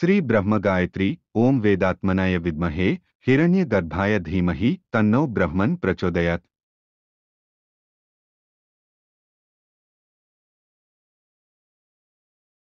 श्री ब्रह्म गायत्री ओम वेदात्मनाय विद्महे हिरण्यगर्भाय धीमहि तन्नो ब्रह्मन प्रचोदयात।